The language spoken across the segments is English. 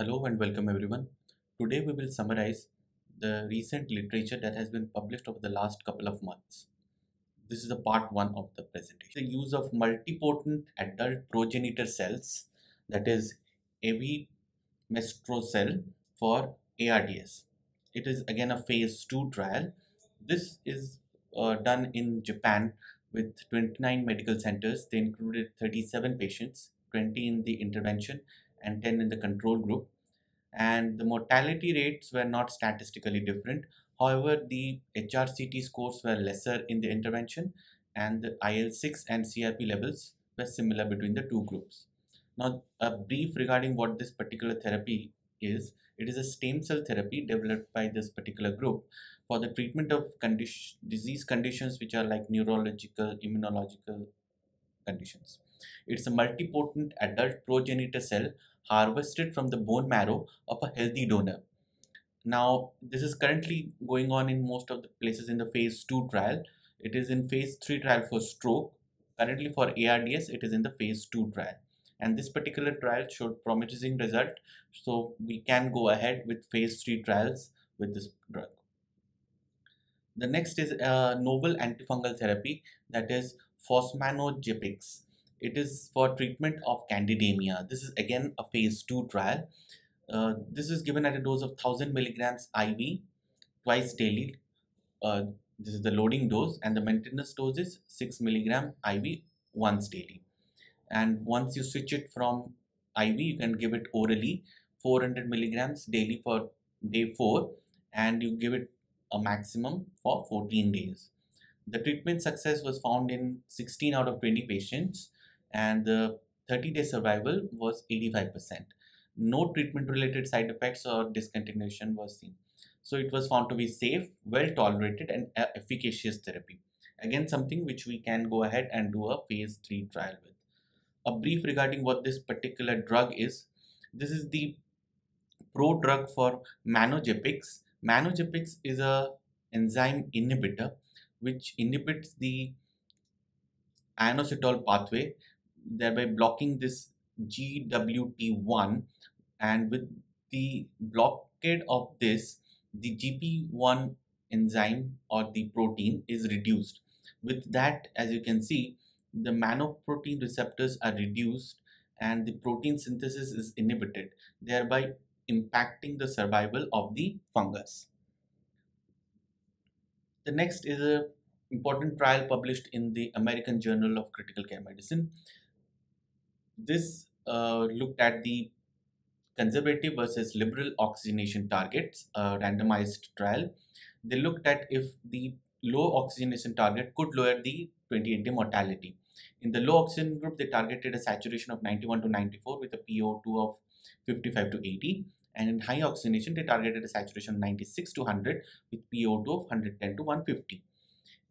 Hello and welcome everyone. Today we will summarize the recent literature that has been published over the last couple of months. This is the part one of the presentation. The use of multipotent adult progenitor cells that is invimestrocel for ARDS. It is again a phase 2 trial. This is uh, done in Japan with 29 medical centers. They included 37 patients, 20 in the intervention and 10 in the control group. And the mortality rates were not statistically different. However, the HRCT scores were lesser in the intervention and the IL-6 and CRP levels were similar between the two groups. Now, a brief regarding what this particular therapy is. It is a stem cell therapy developed by this particular group for the treatment of condition, disease conditions which are like neurological, immunological conditions. It's a multipotent adult progenitor cell harvested from the bone marrow of a healthy donor. Now, this is currently going on in most of the places in the phase 2 trial. It is in phase 3 trial for stroke. Currently for ARDS, it is in the phase 2 trial. And this particular trial showed promising result. So we can go ahead with phase 3 trials with this drug. The next is a novel antifungal therapy that is fosmanogepix. It is for treatment of candidemia. This is again a phase 2 trial. Uh, this is given at a dose of 1000 milligrams IV twice daily. Uh, this is the loading dose and the maintenance dose is 6 milligram IV once daily. And once you switch it from IV, you can give it orally 400 milligrams daily for day 4 and you give it a maximum for 14 days. The treatment success was found in 16 out of 20 patients and the 30 day survival was 85%. No treatment related side effects or discontinuation was seen. So it was found to be safe, well tolerated and efficacious therapy. Again, something which we can go ahead and do a phase 3 trial with. A brief regarding what this particular drug is. This is the pro drug for manogepix. Manogepix is a enzyme inhibitor which inhibits the inositol pathway thereby blocking this GWT1 and with the blockade of this the GP1 enzyme or the protein is reduced. With that as you can see the mannoprotein receptors are reduced and the protein synthesis is inhibited thereby impacting the survival of the fungus. The next is a important trial published in the American Journal of Critical Care Medicine this uh, looked at the conservative versus liberal oxygenation targets, randomized trial. They looked at if the low oxygenation target could lower the 28 day mortality. In the low oxygen group, they targeted a saturation of 91 to 94 with a PO2 of 55 to 80. And in high oxygenation, they targeted a saturation of 96 to 100 with PO2 of 110 to 150.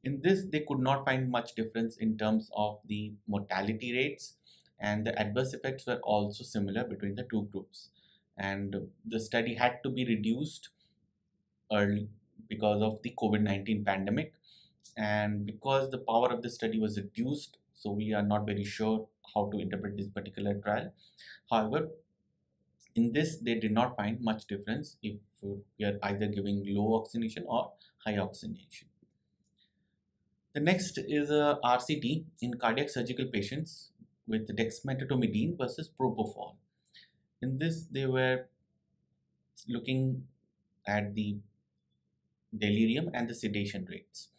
In this, they could not find much difference in terms of the mortality rates and the adverse effects were also similar between the two groups. And the study had to be reduced early because of the COVID-19 pandemic. And because the power of the study was reduced so we are not very sure how to interpret this particular trial. However in this they did not find much difference if we are either giving low oxygenation or high oxygenation. The next is a RCT in cardiac surgical patients with dexmedetomidine versus propofol. In this, they were looking at the delirium and the sedation rates.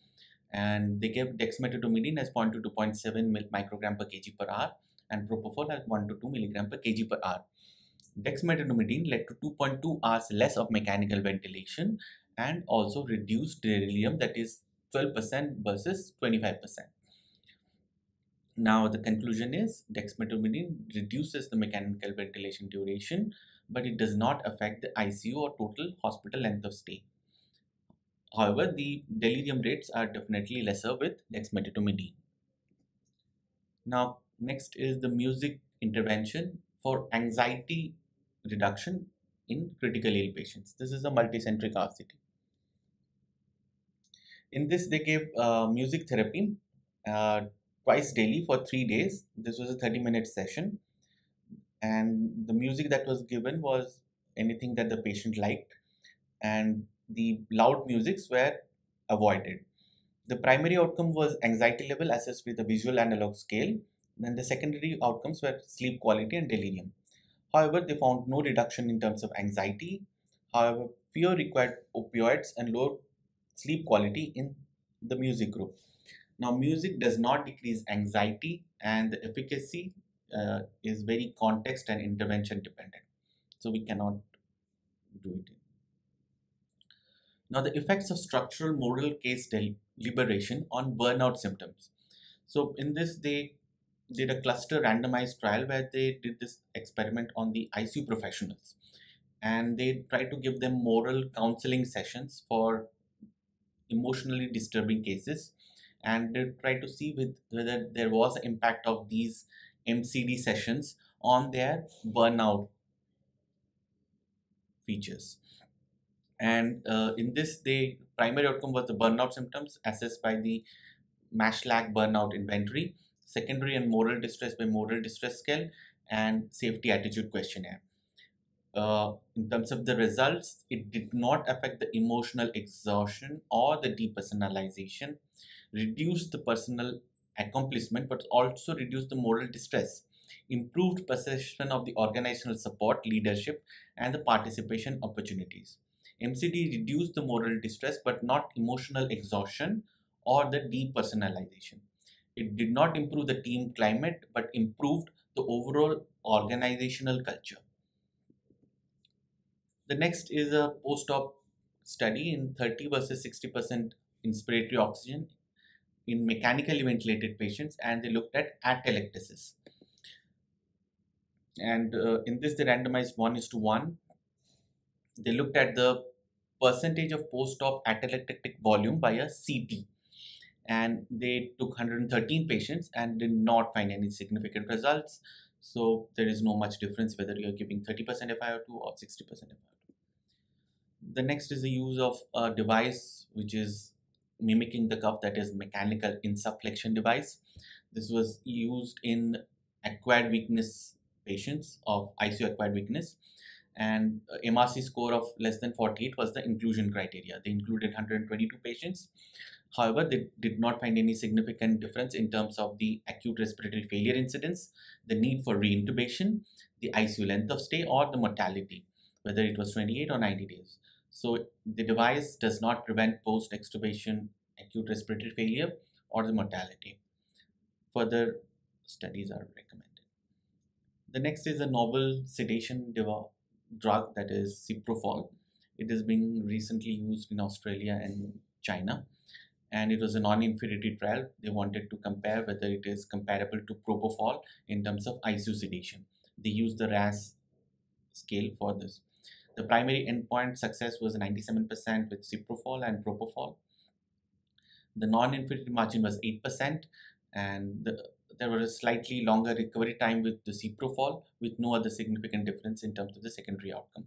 And they gave dexmedetomidine as 0.2 to 0.7 microgram per kg per hour and propofol as 1 to 2 milligram per kg per hour. Dexmedetomidine led to 2.2 hours less of mechanical ventilation and also reduced delirium that is 12% versus 25%. Now the conclusion is dexmedetomidine reduces the mechanical ventilation duration, but it does not affect the ICU or total hospital length of stay. However, the delirium rates are definitely lesser with dexmedetomidine. Now, next is the music intervention for anxiety reduction in critical ill patients. This is a multicentric RCT. In this, they gave uh, music therapy uh, twice daily for three days. This was a 30 minute session. And the music that was given was anything that the patient liked and the loud musics were avoided. The primary outcome was anxiety level assessed with a visual analog scale. Then the secondary outcomes were sleep quality and delirium. However, they found no reduction in terms of anxiety. However, fewer required opioids and low sleep quality in the music group. Now, music does not decrease anxiety and the efficacy uh, is very context and intervention dependent. So we cannot do it. Now, the effects of structural moral case deliberation on burnout symptoms. So in this, they did a cluster randomized trial where they did this experiment on the ICU professionals and they tried to give them moral counseling sessions for emotionally disturbing cases and tried to see with whether there was impact of these MCD sessions on their burnout features. And uh, in this the primary outcome was the burnout symptoms assessed by the Maslach burnout inventory secondary and moral distress by moral distress scale and safety attitude questionnaire uh, in terms of the results it did not affect the emotional exhaustion or the depersonalization reduced the personal accomplishment but also reduced the moral distress improved perception of the organizational support leadership and the participation opportunities MCD reduced the moral distress but not emotional exhaustion or the depersonalization. It did not improve the team climate but improved the overall organizational culture. The next is a post-op study in 30 versus 60% inspiratory oxygen in mechanically ventilated patients and they looked at atelectasis. And uh, in this they randomized 1 is to 1. They looked at the percentage of post-op atelectatic volume by a CT and they took 113 patients and did not find any significant results. So there is no much difference whether you're giving 30% FiO2 or 60% FiO2. The next is the use of a device which is mimicking the cuff that is mechanical insufflexion device. This was used in acquired weakness patients of ICU acquired weakness and uh, MRC score of less than 48 was the inclusion criteria. They included 122 patients. However, they did not find any significant difference in terms of the acute respiratory failure incidence, the need for reintubation, the ICU length of stay, or the mortality, whether it was 28 or 90 days. So the device does not prevent post-extubation acute respiratory failure or the mortality. Further studies are recommended. The next is a novel sedation drug that is ciprofol. It is being recently used in Australia and China and it was a non-inferiority trial. They wanted to compare whether it is comparable to propofol in terms of ICU sedation. They used the RASS scale for this. The primary endpoint success was 97% with ciprofol and propofol. The non-inferiority margin was 8% and the, there was a slightly longer recovery time with the ciprofol with no other significant difference in terms of the secondary outcome.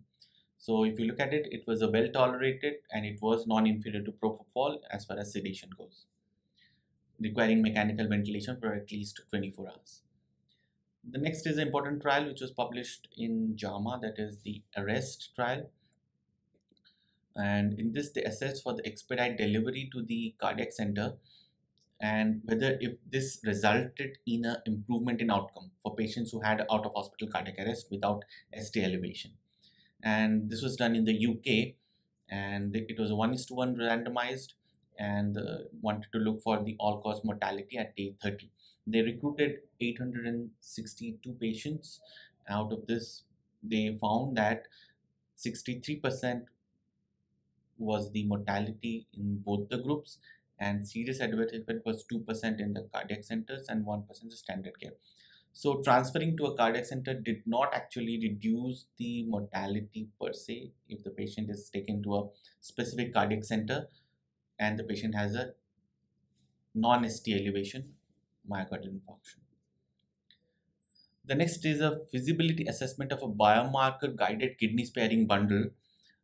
So if you look at it, it was a well tolerated and it was non-inferior to propofol as far as sedation goes, requiring mechanical ventilation for at least 24 hours. The next is an important trial which was published in JAMA that is the ARREST trial. And in this they assessed for the expedite delivery to the cardiac center and whether if this resulted in an improvement in outcome for patients who had out of hospital cardiac arrest without ST elevation. And this was done in the UK and it was a 1 is to 1 randomized and uh, wanted to look for the all-cause mortality at day 30. They recruited 862 patients. Out of this, they found that 63% was the mortality in both the groups and serious adverse event was 2% in the cardiac centers and 1% the standard care. So transferring to a cardiac center did not actually reduce the mortality per se if the patient is taken to a specific cardiac center and the patient has a non-ST elevation myocardial infarction. The next is a feasibility assessment of a biomarker guided kidney sparing bundle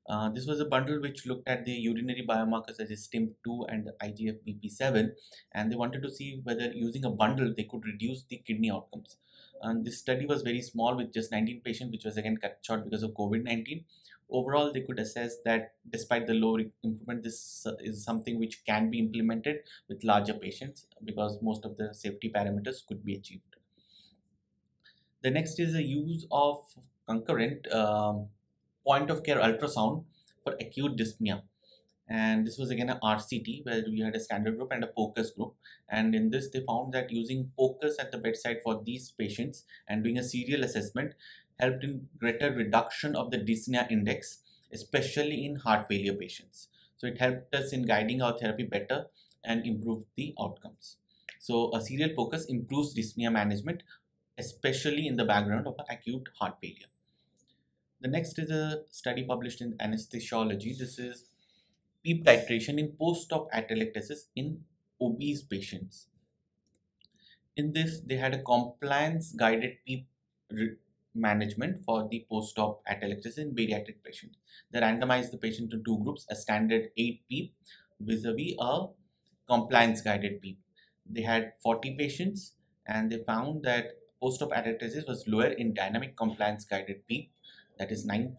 uh, this was a bundle which looked at the urinary biomarkers such as STIMP2 and IGF-BP7 and they wanted to see whether using a bundle they could reduce the kidney outcomes. And this study was very small with just 19 patients, which was again cut short because of COVID-19. Overall, they could assess that despite the low improvement, this is something which can be implemented with larger patients because most of the safety parameters could be achieved. The next is the use of concurrent um, point of care ultrasound for acute dyspnea and this was again a RCT where we had a standard group and a POCUS group and in this they found that using POCUS at the bedside for these patients and doing a serial assessment helped in greater reduction of the dyspnea index especially in heart failure patients. So it helped us in guiding our therapy better and improved the outcomes. So a serial POCUS improves dyspnea management especially in the background of acute heart failure. The next is a study published in anesthesiology. This is PEEP titration in post-op atelectasis in obese patients. In this, they had a compliance guided PEEP management for the post-op atelectasis in bariatric patients. They randomized the patient to two groups, a standard 8 PEEP vis-a-vis a compliance guided PEEP. They had 40 patients and they found that post-op atelectasis was lower in dynamic compliance guided PEEP that is 9%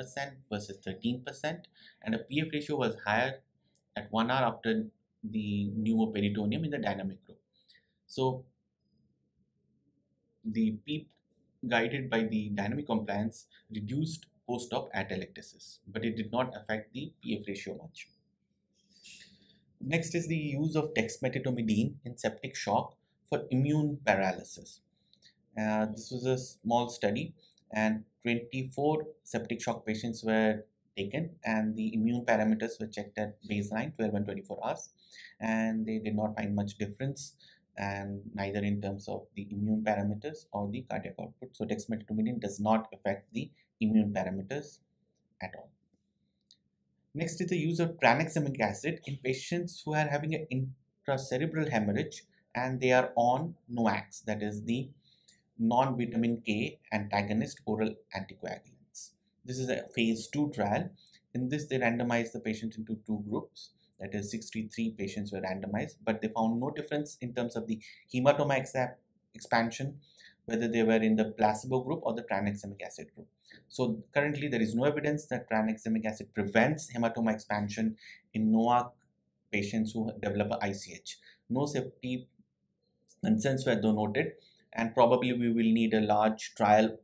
versus 13% and a PF ratio was higher at one hour after the pneumoperitoneum in the dynamic group. So the PEEP guided by the dynamic compliance reduced post-op atelectasis, but it did not affect the PF ratio much. Next is the use of dexmedetomidine in septic shock for immune paralysis. Uh, this was a small study and 24 septic shock patients were taken and the immune parameters were checked at baseline 12 and 24 hours and they did not find much difference and neither in terms of the immune parameters or the cardiac output. So dexmedetomidine does not affect the immune parameters at all. Next is the use of tranexamic acid in patients who are having an intracerebral hemorrhage and they are on NOACs, that is the non-vitamin K antagonist oral anticoagulants. This is a phase 2 trial. In this, they randomized the patients into two groups. That is, 63 patients were randomized, but they found no difference in terms of the hematoma expansion, whether they were in the placebo group or the tranexamic acid group. So currently, there is no evidence that tranexamic acid prevents hematoma expansion in NOAC patients who develop ICH. No safety concerns were noted, and probably we will need a large trial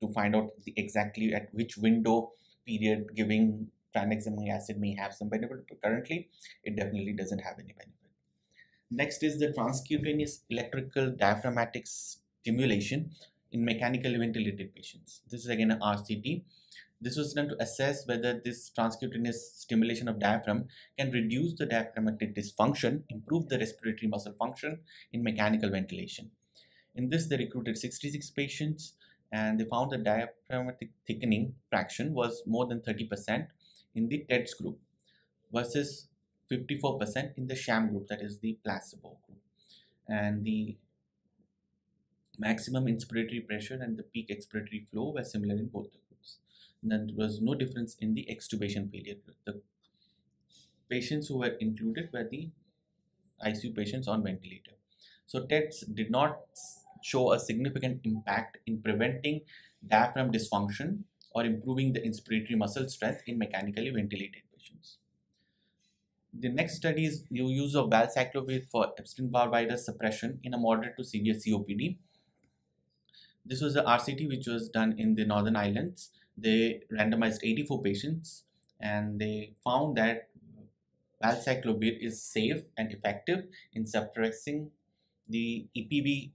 to find out exactly at which window period giving tranexamic acid may have some benefit, but currently it definitely doesn't have any benefit. Next is the transcutaneous electrical diaphragmatic stimulation in mechanically ventilated patients. This is again an RCT. This was done to assess whether this transcutaneous stimulation of diaphragm can reduce the diaphragmatic dysfunction, improve the respiratory muscle function in mechanical ventilation. In this, they recruited 66 patients and they found the diaphragmatic thickening fraction was more than 30% in the TEDS group versus 54% in the sham group, that is the placebo group. And the maximum inspiratory pressure and the peak expiratory flow were similar in both the groups. And then there was no difference in the extubation failure. The patients who were included were the ICU patients on ventilator. So TEDS did not show a significant impact in preventing diaphragm dysfunction or improving the inspiratory muscle strength in mechanically ventilated patients. The next study is the use of valaciclovir for Epstein-Barr virus suppression in a moderate to severe COPD. This was a RCT which was done in the Northern Ireland. They randomized 84 patients and they found that valaciclovir is safe and effective in suppressing the EBV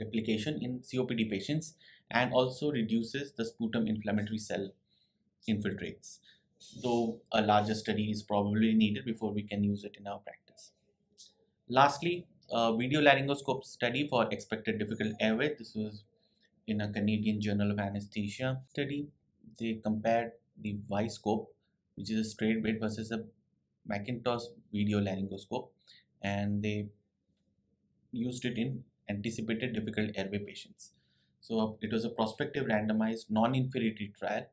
replication in COPD patients and also reduces the sputum inflammatory cell infiltrates, though a larger study is probably needed before we can use it in our practice. Lastly, a video laryngoscope study for expected difficult airway. This was in a Canadian Journal of Anesthesia study. They compared the VieScope, which is a straight bed versus a Macintosh video laryngoscope, and they used it in anticipated difficult airway patients. So it was a prospective randomized non-inferiority trial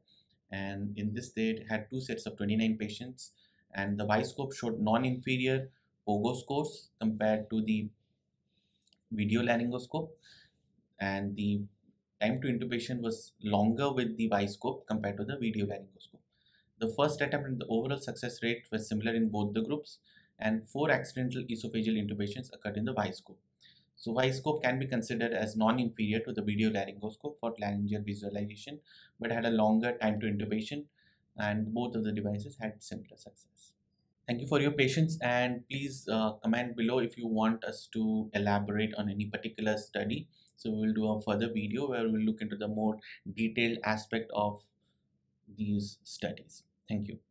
and in this they had two sets of 29 patients and the VieScope showed non-inferior POGO scores compared to the video laryngoscope and the time to intubation was longer with the VieScope compared to the video laryngoscope. The first attempt and the overall success rate was similar in both the groups and four accidental esophageal intubations occurred in the VieScope. So VieScope can be considered as non-inferior to the video laryngoscope for laryngeal visualization but had a longer time to intubation and both of the devices had similar success. Thank you for your patience and please uh, comment below if you want us to elaborate on any particular study. So we will do a further video where we'll look into the more detailed aspect of these studies. Thank you.